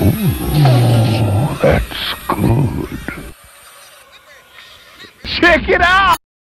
Ooh, that's good. Check it out!